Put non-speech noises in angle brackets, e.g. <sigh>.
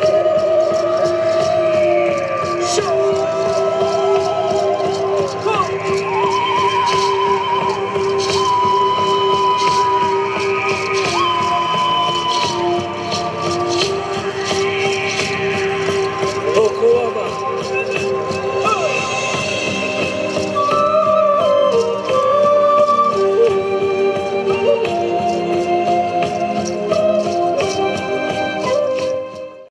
you <laughs>